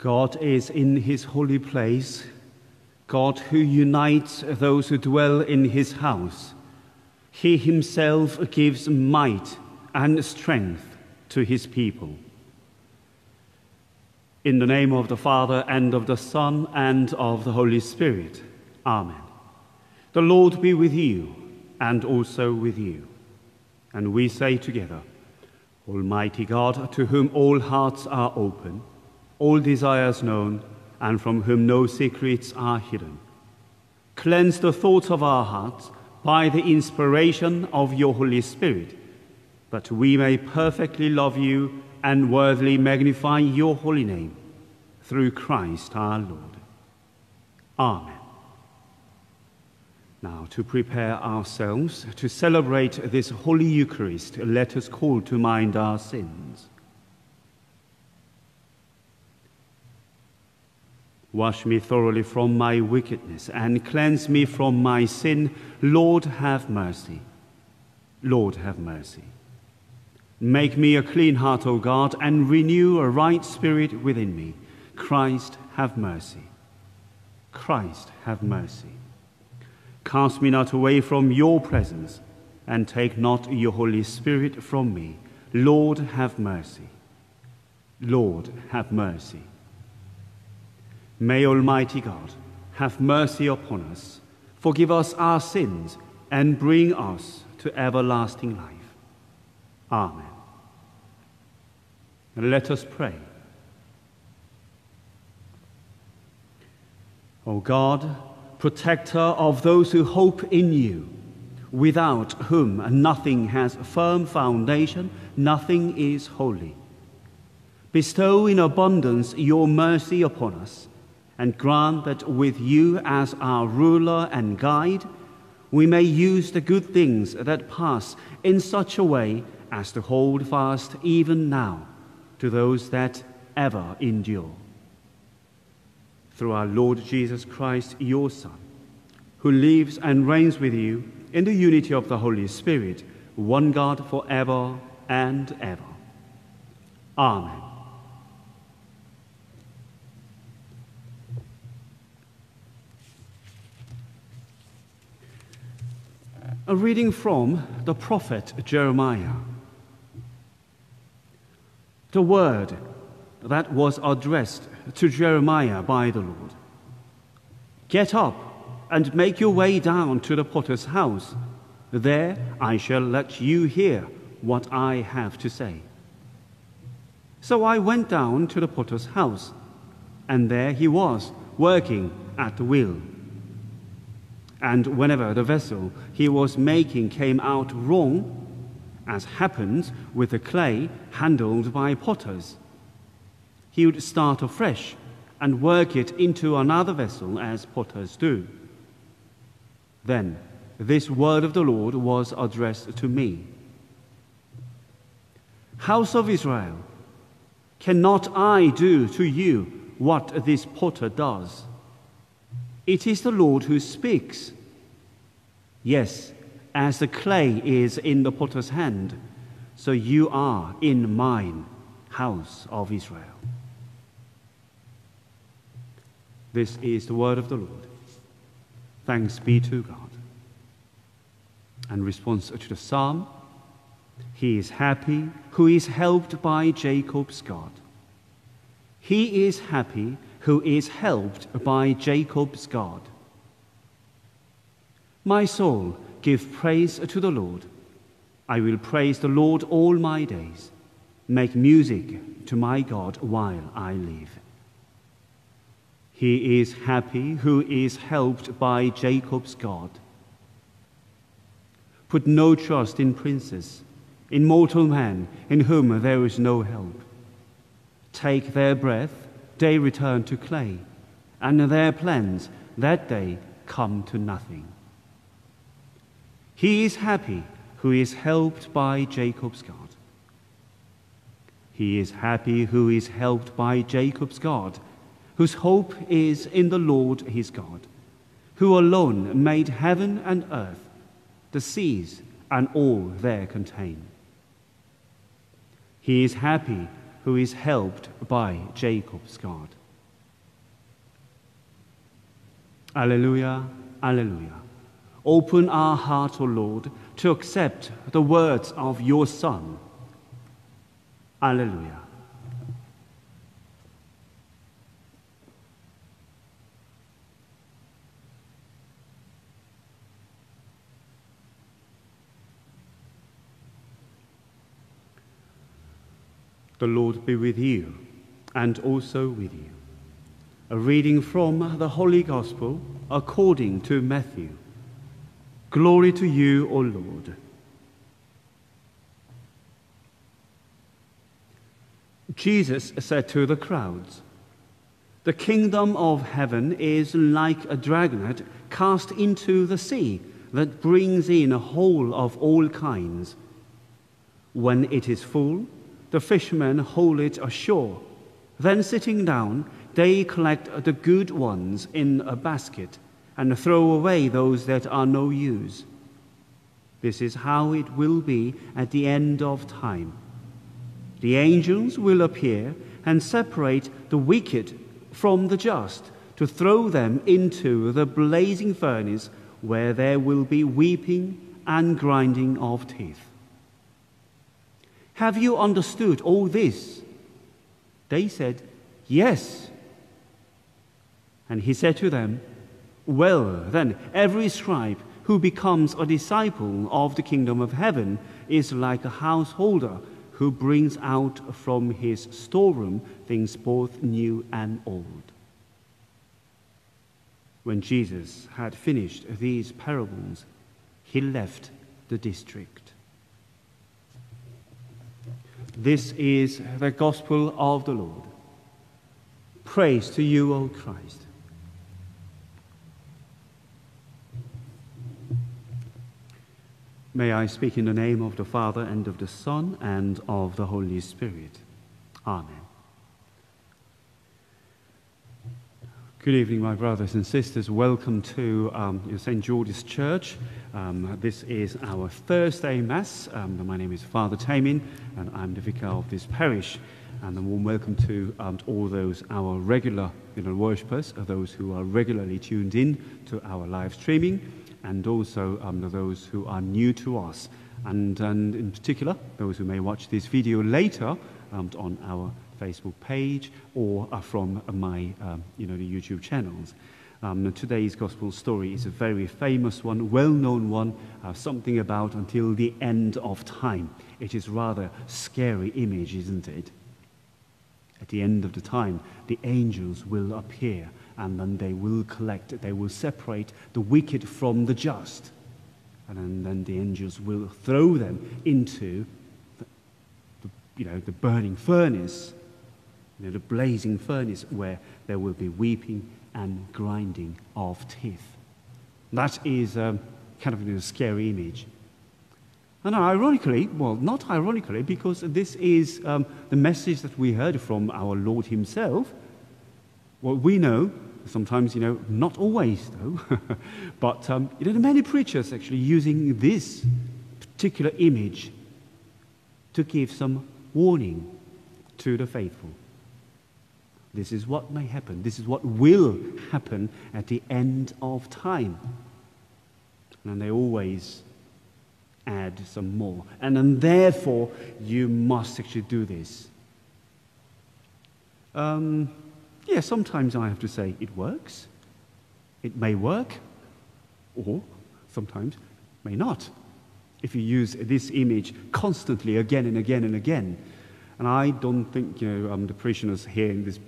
God is in his holy place, God who unites those who dwell in his house. He himself gives might and strength to his people. In the name of the Father, and of the Son, and of the Holy Spirit. Amen. The Lord be with you, and also with you. And we say together, Almighty God, to whom all hearts are open, all desires known, and from whom no secrets are hidden. Cleanse the thoughts of our hearts by the inspiration of your Holy Spirit, that we may perfectly love you and worthily magnify your holy name, through Christ our Lord. Amen. Now, to prepare ourselves to celebrate this Holy Eucharist, let us call to mind our sins. Wash me thoroughly from my wickedness and cleanse me from my sin. Lord, have mercy. Lord, have mercy. Make me a clean heart, O God, and renew a right spirit within me. Christ, have mercy. Christ, have mercy. Cast me not away from your presence, and take not your Holy Spirit from me. Lord, have mercy. Lord, have mercy. May Almighty God have mercy upon us, forgive us our sins, and bring us to everlasting life. Amen. Let us pray. O God, protector of those who hope in you, without whom nothing has a firm foundation, nothing is holy. Bestow in abundance your mercy upon us and grant that with you as our ruler and guide, we may use the good things that pass in such a way as to hold fast even now to those that ever endure. Through our Lord Jesus Christ, your Son, who lives and reigns with you in the unity of the Holy Spirit, one God forever and ever. Amen. A reading from the prophet Jeremiah. The word that was addressed to Jeremiah by the Lord Get up and make your way down to the potter's house. There I shall let you hear what I have to say. So I went down to the potter's house, and there he was, working at the wheel. And whenever the vessel he was making came out wrong, as happens with the clay handled by potters, he would start afresh and work it into another vessel as potters do. Then this word of the Lord was addressed to me House of Israel, cannot I do to you what this potter does? It is the Lord who speaks. Yes, as the clay is in the potter's hand, so you are in mine, house of Israel. This is the word of the Lord. Thanks be to God. And response to the psalm He is happy who is helped by Jacob's God. He is happy who is helped by Jacob's God. My soul, give praise to the Lord. I will praise the Lord all my days. Make music to my God while I live. He is happy who is helped by Jacob's God. Put no trust in princes, in mortal man, in whom there is no help. Take their breath, they return to clay, and their plans that day come to nothing. He is happy who is helped by Jacob's God. He is happy who is helped by Jacob's God, whose hope is in the Lord his God, who alone made heaven and earth, the seas, and all there contain. He is happy who is helped by Jacob's God. Alleluia, Alleluia. Open our heart, O Lord, to accept the words of your Son. Alleluia. The Lord be with you and also with you. A reading from the Holy Gospel according to Matthew. Glory to you, O Lord. Jesus said to the crowds, The kingdom of heaven is like a dragnet cast into the sea that brings in a whole of all kinds. When it is full, the fishermen haul it ashore. Then, sitting down, they collect the good ones in a basket and throw away those that are no use. This is how it will be at the end of time. The angels will appear and separate the wicked from the just to throw them into the blazing furnace where there will be weeping and grinding of teeth. Have you understood all this? They said, Yes. And he said to them, Well, then, every scribe who becomes a disciple of the kingdom of heaven is like a householder who brings out from his storeroom things both new and old. When Jesus had finished these parables, he left the district. This is the gospel of the Lord. Praise to you, O Christ. May I speak in the name of the Father and of the Son and of the Holy Spirit. Amen. Good evening, my brothers and sisters. Welcome to um, St. George's Church. Um, this is our Thursday Mass. Um, my name is Father Taemin, and I'm the vicar of this parish. And a warm welcome to, um, to all those, our regular you know, worshippers, those who are regularly tuned in to our live streaming, and also um, those who are new to us. And, and in particular, those who may watch this video later um, on our Facebook page or from my, um, you know, the YouTube channels. Um, today's gospel story is a very famous one, well-known one, uh, something about until the end of time. It is rather scary image, isn't it? At the end of the time, the angels will appear and then they will collect, they will separate the wicked from the just. And then, then the angels will throw them into the, the, you know, the burning furnace you know, the blazing furnace where there will be weeping and grinding of teeth. That is um, kind of a scary image. And ironically, well, not ironically, because this is um, the message that we heard from our Lord Himself. What we know, sometimes, you know, not always though, but um, you know, many preachers actually using this particular image to give some warning to the faithful. This is what may happen. This is what will happen at the end of time. And they always add some more. And then, therefore, you must actually do this. Um, yeah, sometimes I have to say it works. It may work, or sometimes may not. If you use this image constantly again and again and again, and I don't think you know, um, the parishioners here, in this,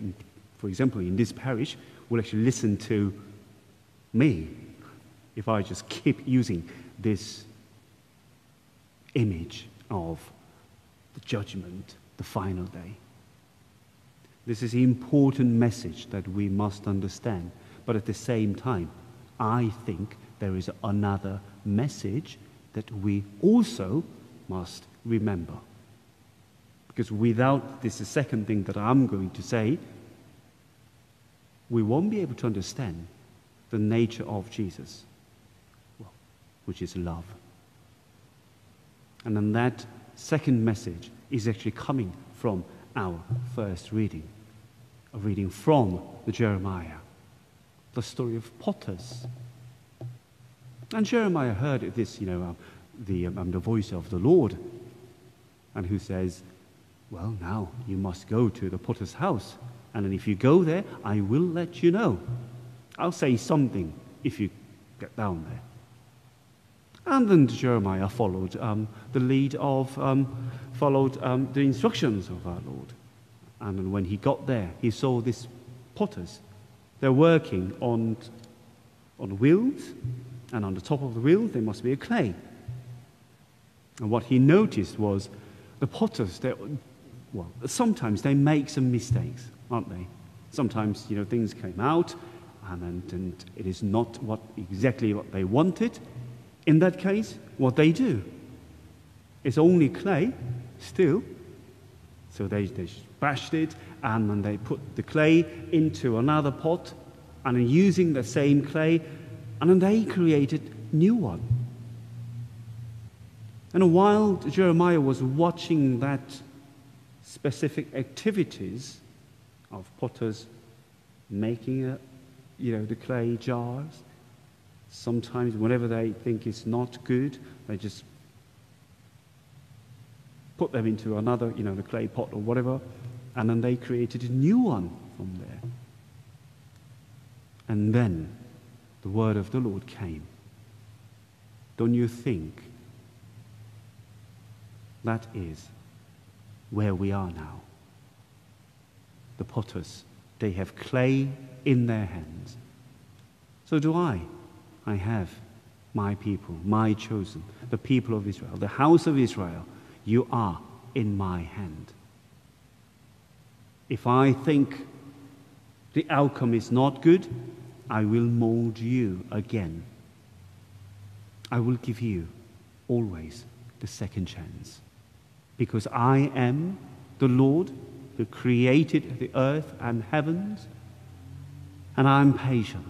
for example, in this parish, will actually listen to me if I just keep using this image of the judgment, the final day. This is an important message that we must understand. But at the same time, I think there is another message that we also must remember. Because without this, second thing that I'm going to say, we won't be able to understand the nature of Jesus, which is love. And then that second message is actually coming from our first reading, a reading from the Jeremiah. the story of potters. And Jeremiah heard this, you know, um, the, um, the voice of the Lord, and who says, Well, now you must go to the potter's house. And if you go there, I will let you know. I'll say something if you get down there. And then Jeremiah followed um, the lead of, um, followed um, the instructions of our Lord. And when he got there, he saw these potters. They're working on, on wheels, and on the top of the wheel, there must be a clay. And what he noticed was the potters, well, sometimes they make some mistakes, aren't they? Sometimes, you know, things came out and, and, and it is not what, exactly what they wanted. In that case, what they do is only clay still. So they, they bashed it and then they put the clay into another pot and then using the same clay and then they created new one. And while Jeremiah was watching that specific activities of potters making a, you know, the clay jars, sometimes whenever they think it's not good, they just put them into another, you know, the clay pot or whatever, and then they created a new one from there. And then the word of the Lord came. Don't you think that is where we are now. The potters, they have clay in their hands. So do I. I have my people, my chosen, the people of Israel, the house of Israel. You are in my hand. If I think the outcome is not good, I will mold you again. I will give you always the second chance because I am the Lord who created the earth and heavens, and I'm patient.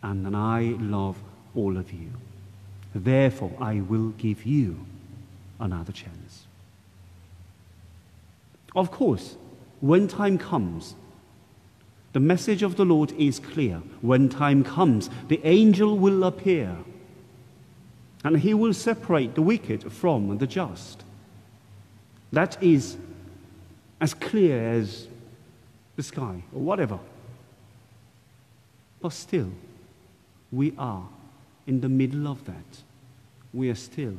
And then I love all of you. Therefore, I will give you another chance. Of course, when time comes, the message of the Lord is clear. When time comes, the angel will appear and he will separate the wicked from the just. That is as clear as the sky or whatever. But still, we are in the middle of that. We are still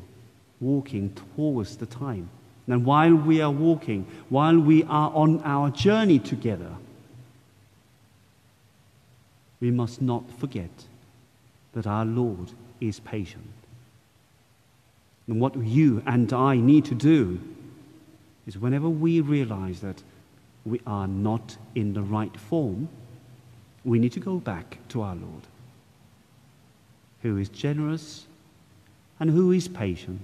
walking towards the time. And while we are walking, while we are on our journey together, we must not forget that our Lord is patient. And what you and I need to do is whenever we realize that we are not in the right form, we need to go back to our Lord, who is generous and who is patient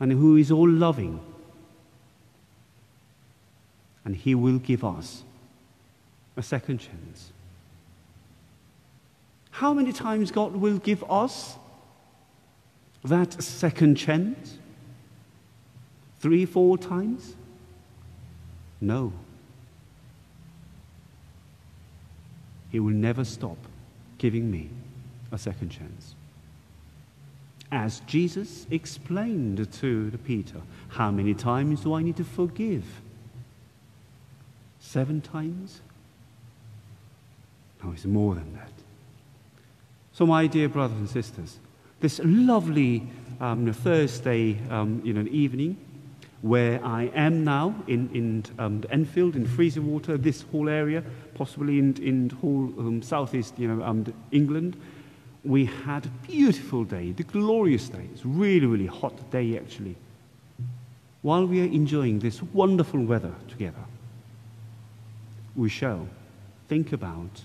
and who is all loving. And He will give us a second chance. How many times God will give us that second chance? Three, four times? No. He will never stop giving me a second chance. As Jesus explained to Peter, how many times do I need to forgive? Seven times? No, it's more than that. So, my dear brothers and sisters, this lovely um, Thursday um, you know, evening where I am now in, in um, Enfield, in Freezywater, this whole area, possibly in, in whole um, southeast you know, um, England. We had a beautiful day, the glorious day. It's really, really hot day actually. While we are enjoying this wonderful weather together, we shall think about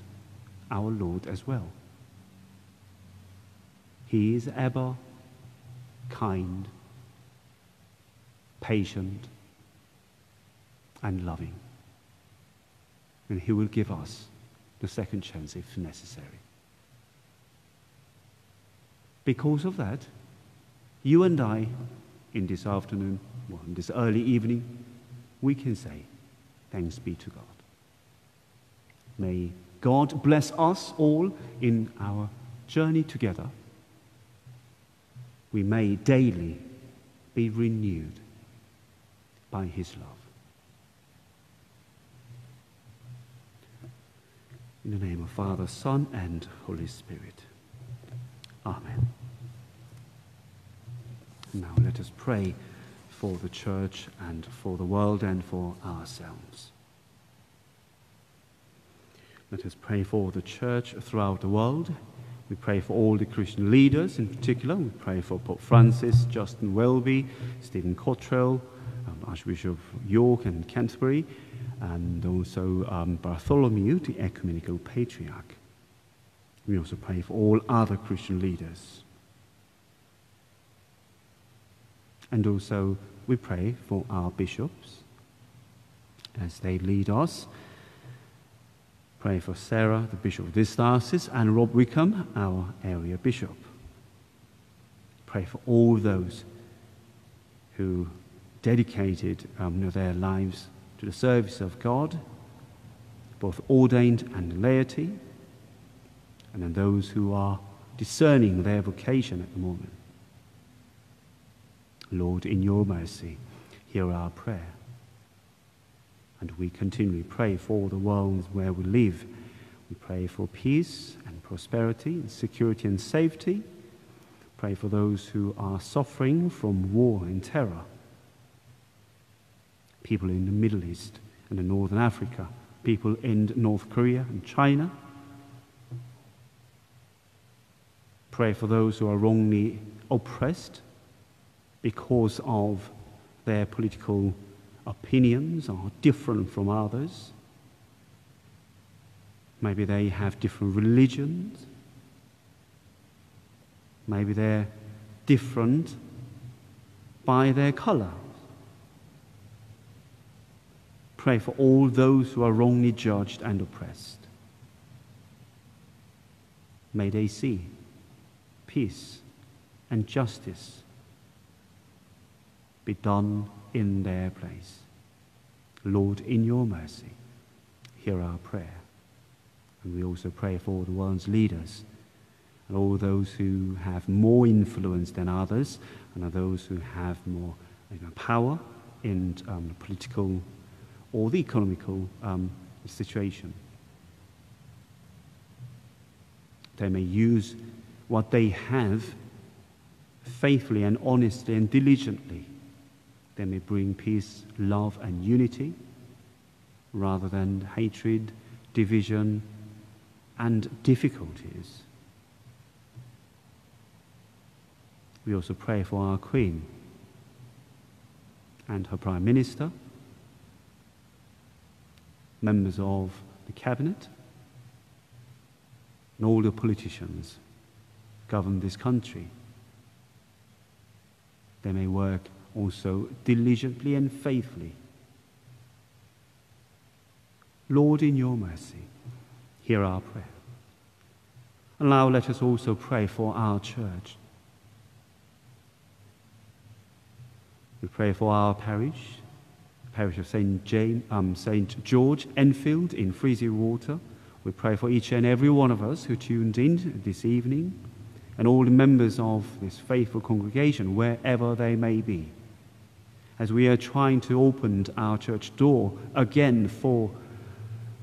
our Lord as well. He is ever kind, patient, and loving. And He will give us the second chance if necessary. Because of that, you and I, in this afternoon, well, in this early evening, we can say, Thanks be to God. May God bless us all in our journey together. We may daily be renewed by His love. In the name of Father, Son, and Holy Spirit. Amen. Now let us pray for the church and for the world and for ourselves. Let us pray for the church throughout the world. We pray for all the Christian leaders in particular. We pray for Pope Francis, Justin Welby, Stephen Cottrell, um, Archbishop of York and Canterbury, and also um, Bartholomew, the ecumenical patriarch. We also pray for all other Christian leaders. And also, we pray for our bishops as they lead us. Pray for Sarah, the bishop of this diocese, and Rob Wickham, our area bishop. Pray for all those who dedicated um, their lives to the service of God, both ordained and laity, and then those who are discerning their vocation at the moment. Lord, in your mercy, hear our prayer. And we continually pray for the world where we live. We pray for peace and prosperity and security and safety. Pray for those who are suffering from war and terror. People in the Middle East and in Northern Africa. People in North Korea and China. Pray for those who are wrongly oppressed because of their political opinions are different from others. Maybe they have different religions. Maybe they're different by their color. Pray for all those who are wrongly judged and oppressed. May they see peace and justice be done in their place. Lord, in your mercy, hear our prayer. And we also pray for all the world's leaders and all those who have more influence than others and are those who have more you know, power in um, the political or the economical um, situation. They may use what they have faithfully and honestly and diligently they may bring peace, love, and unity rather than hatred, division, and difficulties. We also pray for our Queen and her Prime Minister, members of the Cabinet, and all the politicians govern this country. They may work also diligently and faithfully. Lord, in your mercy, hear our prayer. And now let us also pray for our church. We pray for our parish, the parish of St. James, um, St. George Enfield in Freezywater. We pray for each and every one of us who tuned in this evening and all the members of this faithful congregation, wherever they may be as we are trying to open our church door again for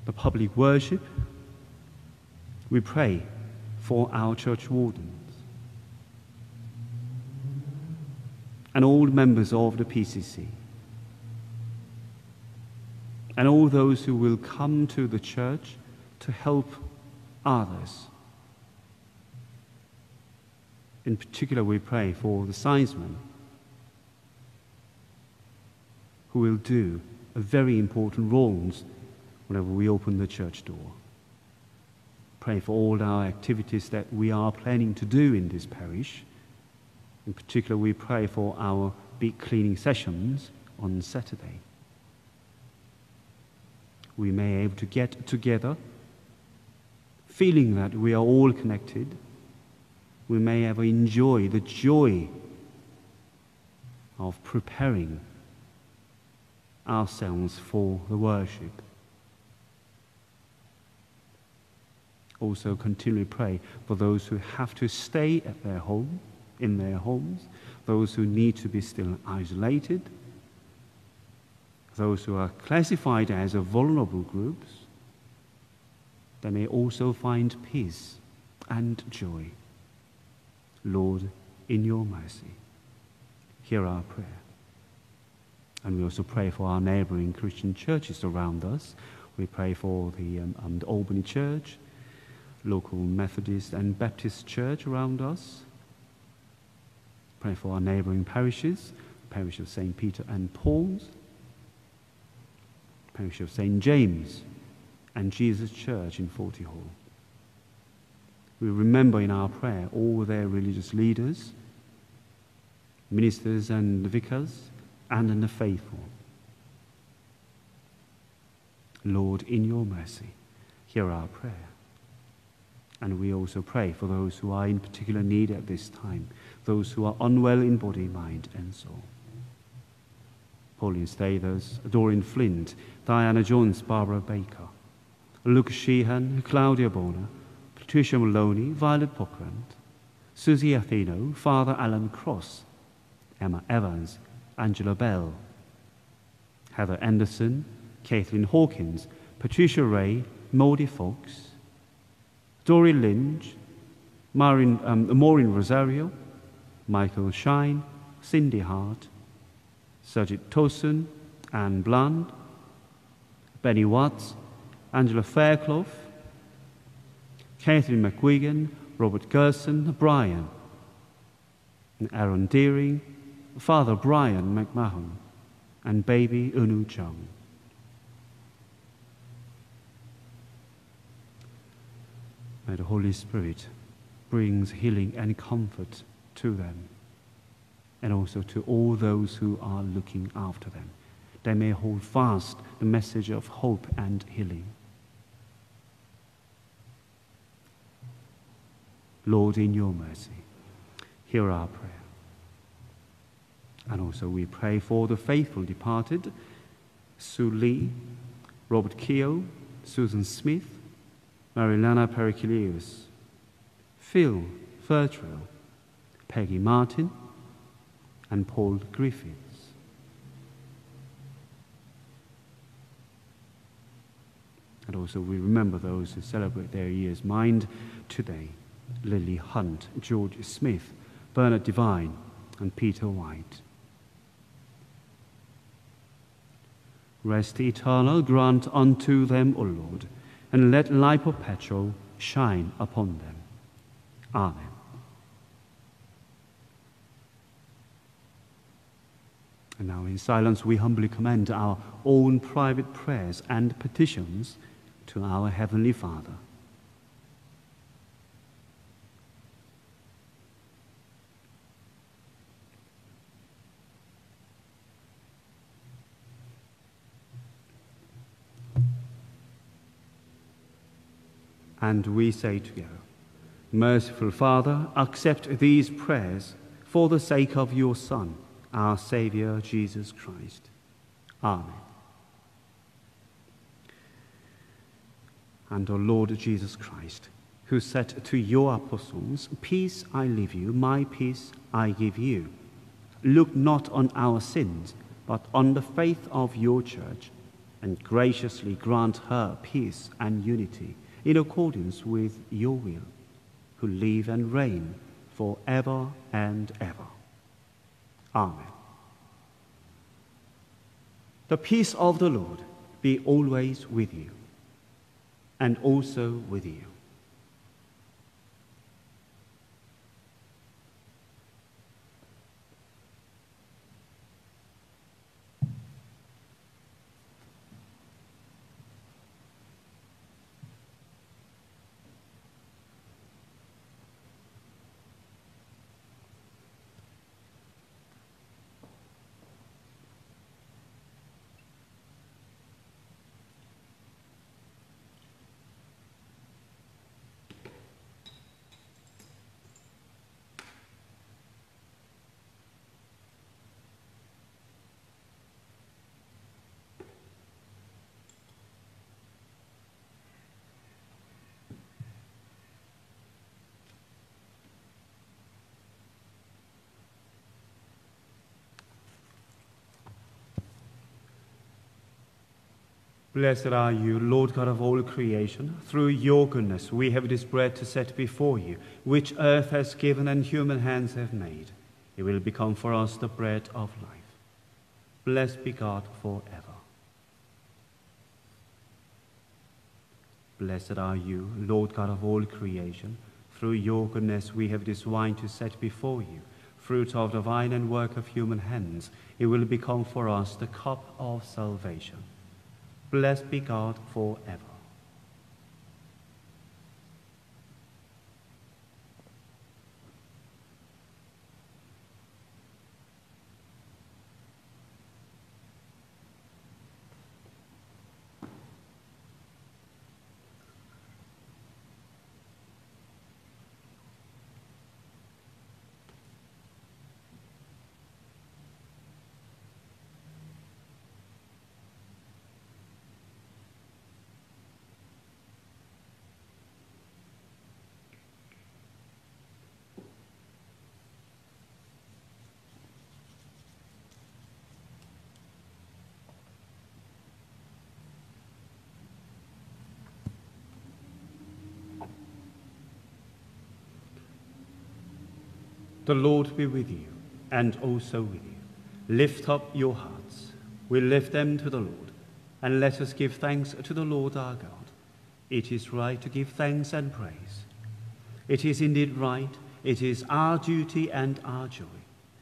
the public worship, we pray for our church wardens and all members of the PCC and all those who will come to the church to help others. In particular, we pray for the sidesmen who will do a very important roles whenever we open the church door. Pray for all our activities that we are planning to do in this parish. In particular, we pray for our big cleaning sessions on Saturday. We may be able to get together, feeling that we are all connected. We may ever enjoy the joy of preparing ourselves for the worship. Also, continually pray for those who have to stay at their home, in their homes, those who need to be still isolated, those who are classified as vulnerable groups. They may also find peace and joy. Lord, in your mercy, hear our prayer. And we also pray for our neighboring Christian churches around us. We pray for the, um, um, the Albany Church, local Methodist and Baptist church around us. Pray for our neighboring parishes, parish of St. Peter and Paul's, parish of St. James, and Jesus Church in Forty Hall. We remember in our prayer all their religious leaders, ministers and vicars, and in the faithful. Lord, in your mercy, hear our prayer. And we also pray for those who are in particular need at this time, those who are unwell in body, mind, and soul. Pauline Stathers, Doreen Flint, Diana Jones, Barbara Baker, Luke Sheehan, Claudia Bonner, Patricia Maloney, Violet Pockrant, Susie Atheno, Father Alan Cross, Emma Evans, Angela Bell, Heather Anderson, Kathleen Hawkins, Patricia Ray, Maudie Fox, Dory Lynch, Maureen, um, Maureen Rosario, Michael Shine, Cindy Hart, Sergit Tosun, Anne Bland, Benny Watts, Angela Fairclough, Catherine McGuigan, Robert Gerson, Brian, Aaron Deering, Father Brian McMahon, and baby Unu Chung. May the Holy Spirit brings healing and comfort to them and also to all those who are looking after them. They may hold fast the message of hope and healing. Lord, in your mercy, hear our prayer. And also we pray for the faithful departed, Sue Lee, Robert Keogh, Susan Smith, Marilana Pericilius, Phil Fertrell, Peggy Martin, and Paul Griffiths. And also we remember those who celebrate their year's mind today. Lily Hunt, George Smith, Bernard Devine, and Peter White. Rest eternal grant unto them, O Lord, and let light perpetual shine upon them. Amen. And now, in silence, we humbly commend our own private prayers and petitions to our Heavenly Father. And we say together, Merciful Father, accept these prayers for the sake of your Son, our Savior Jesus Christ. Amen. And, O Lord Jesus Christ, who said to your apostles, Peace I leave you, my peace I give you. Look not on our sins, but on the faith of your church, and graciously grant her peace and unity in accordance with your will, who live and reign for ever and ever. Amen. The peace of the Lord be always with you, and also with you. Blessed are you, Lord God of all creation. Through your goodness we have this bread to set before you, which earth has given and human hands have made. It will become for us the bread of life. Blessed be God forever. Blessed are you, Lord God of all creation. Through your goodness we have this wine to set before you, fruit of the vine and work of human hands. It will become for us the cup of salvation. Blessed be God forever. The Lord be with you, and also with you. Lift up your hearts. We lift them to the Lord, and let us give thanks to the Lord our God. It is right to give thanks and praise. It is indeed right, it is our duty and our joy,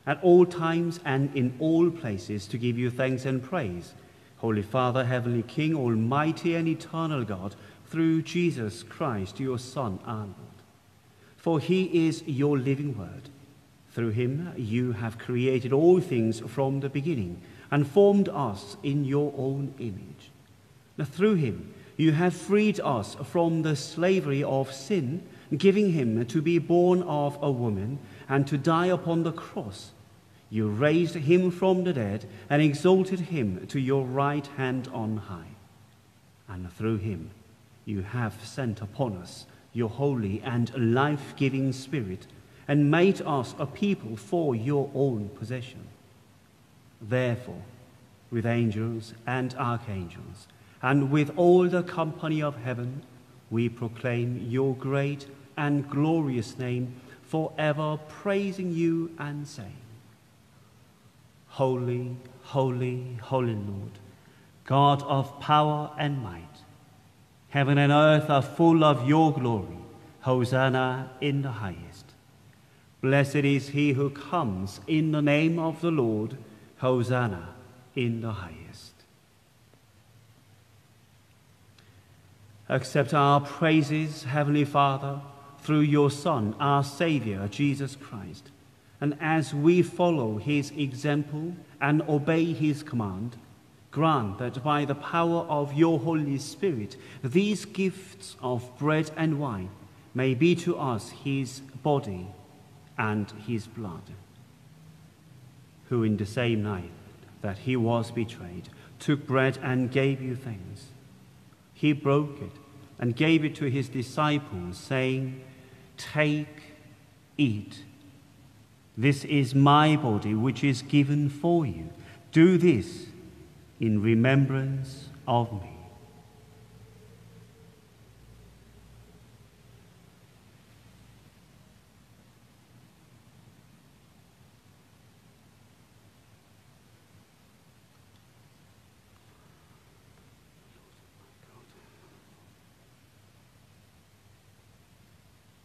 at all times and in all places, to give you thanks and praise. Holy Father, Heavenly King, Almighty and Eternal God, through Jesus Christ, your Son, our Lord. For he is your living word through him you have created all things from the beginning and formed us in your own image. Now, through him you have freed us from the slavery of sin, giving him to be born of a woman and to die upon the cross. You raised him from the dead and exalted him to your right hand on high. And through him you have sent upon us your holy and life giving Spirit and made us a people for your own possession. Therefore, with angels and archangels, and with all the company of heaven, we proclaim your great and glorious name, forever praising you and saying, Holy, holy, holy Lord, God of power and might, heaven and earth are full of your glory. Hosanna in the highest. Blessed is he who comes in the name of the Lord. Hosanna in the highest. Accept our praises, Heavenly Father, through your Son, our Saviour, Jesus Christ. And as we follow his example and obey his command, grant that by the power of your Holy Spirit, these gifts of bread and wine may be to us his body and his blood, who in the same night that he was betrayed took bread and gave you thanks. He broke it and gave it to his disciples, saying, Take, eat. This is my body, which is given for you. Do this in remembrance of me.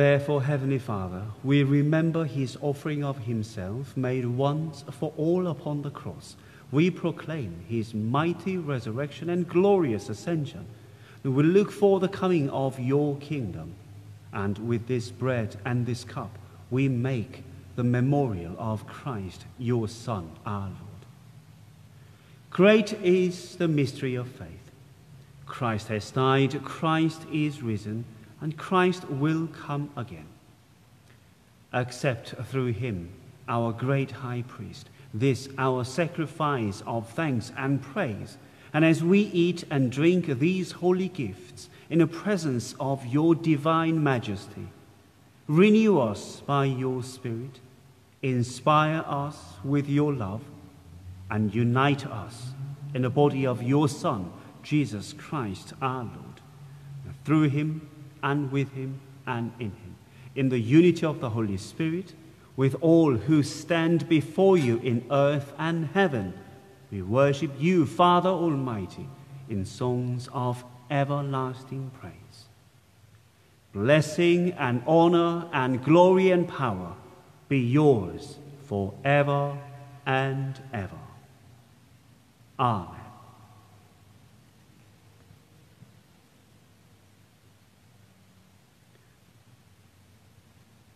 Therefore, Heavenly Father, we remember his offering of himself made once for all upon the cross, we proclaim his mighty resurrection and glorious ascension. We look for the coming of your kingdom. And with this bread and this cup, we make the memorial of Christ, your Son, our Lord. Great is the mystery of faith. Christ has died, Christ is risen, and Christ will come again. Accept through him, our great high priest, this our sacrifice of thanks and praise. And as we eat and drink these holy gifts in the presence of your divine majesty, renew us by your Spirit, inspire us with your love, and unite us in the body of your Son, Jesus Christ our Lord. Through him and with him and in him, in the unity of the Holy Spirit, with all who stand before you in earth and heaven, we worship you, Father Almighty, in songs of everlasting praise. Blessing and honor and glory and power be yours forever and ever. Amen.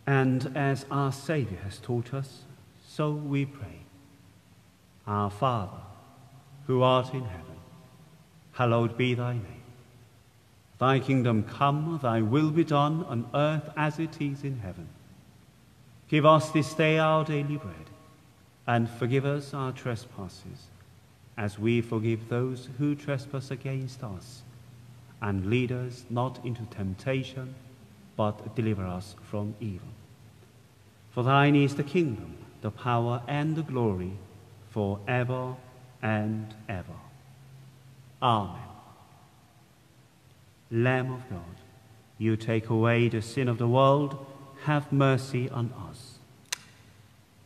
And as our Saviour has taught us, so we pray. Our Father, who art in heaven, hallowed be thy name. Thy kingdom come, thy will be done on earth as it is in heaven. Give us this day our daily bread, and forgive us our trespasses, as we forgive those who trespass against us. And lead us not into temptation, but deliver us from evil. For thine is the kingdom, the power, and the glory, for ever and ever. Amen. Lamb of God, you take away the sin of the world, have mercy on us.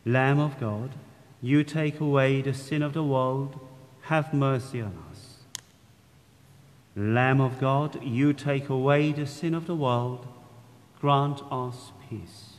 Lamb of God, you take away the sin of the world, have mercy on us. Lamb of God, you take away the sin of the world, grant us peace.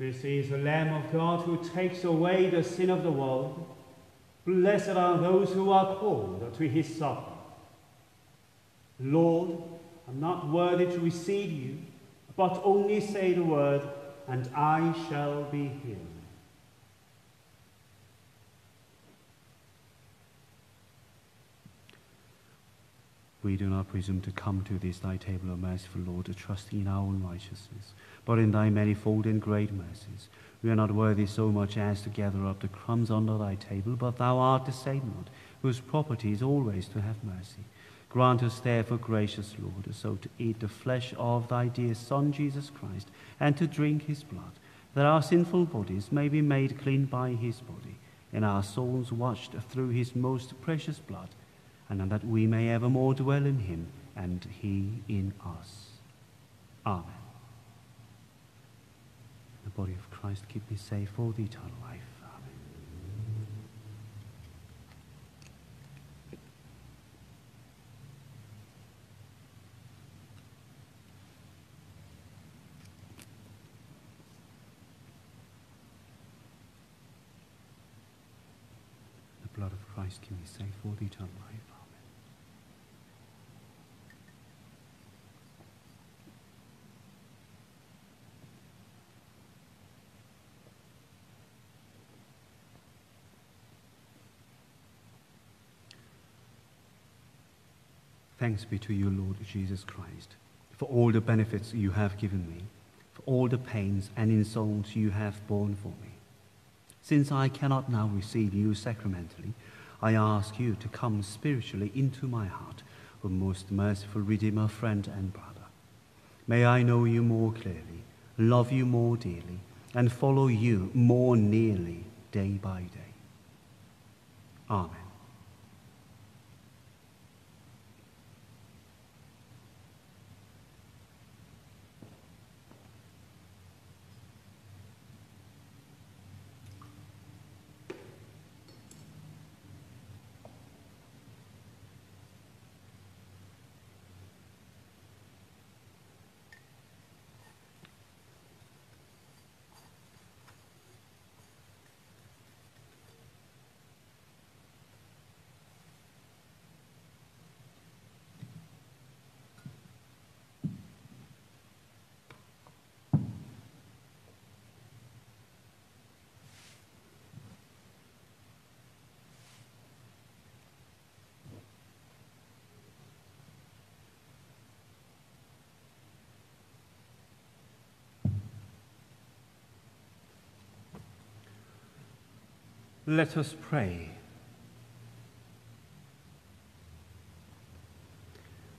This is the Lamb of God who takes away the sin of the world. Blessed are those who are called to his supper. Lord, I'm not worthy to receive you, but only say the word, and I shall be healed. We do not presume to come to this thy table, O merciful Lord, trusting in our own righteousness but in thy manifold and great mercies. We are not worthy so much as to gather up the crumbs under thy table, but thou art the same Lord, whose property is always to have mercy. Grant us therefore, gracious Lord, so to eat the flesh of thy dear Son, Jesus Christ, and to drink his blood, that our sinful bodies may be made clean by his body, and our souls washed through his most precious blood, and that we may evermore dwell in him, and he in us. Amen the body of Christ, keep me safe for the eternal life. The blood of Christ keep me safe for the eternal life. Thanks be to you, Lord Jesus Christ, for all the benefits you have given me, for all the pains and insults you have borne for me. Since I cannot now receive you sacramentally, I ask you to come spiritually into my heart, O most merciful Redeemer, friend, and brother. May I know you more clearly, love you more dearly, and follow you more nearly day by day. Amen. Let us pray.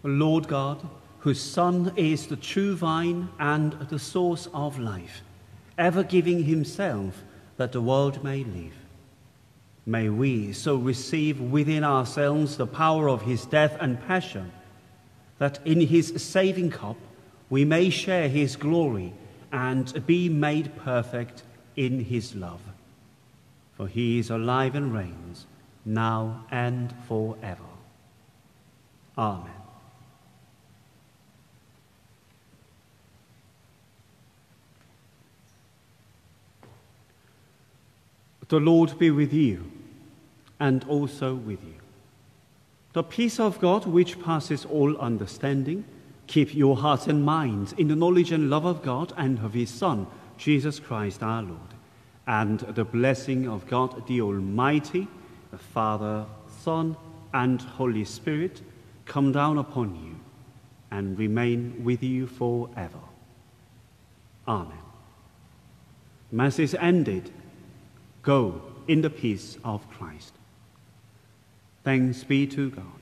Lord God, whose Son is the true vine and the source of life, ever giving himself that the world may live. May we so receive within ourselves the power of his death and passion, that in his saving cup we may share his glory and be made perfect in his love. For he is alive and reigns, now and forever. Amen. The Lord be with you and also with you. The peace of God, which passes all understanding, keep your hearts and minds in the knowledge and love of God and of His Son, Jesus Christ our Lord. And the blessing of God the Almighty, the Father, Son, and Holy Spirit come down upon you and remain with you forever. Amen. Mass is ended. Go in the peace of Christ. Thanks be to God.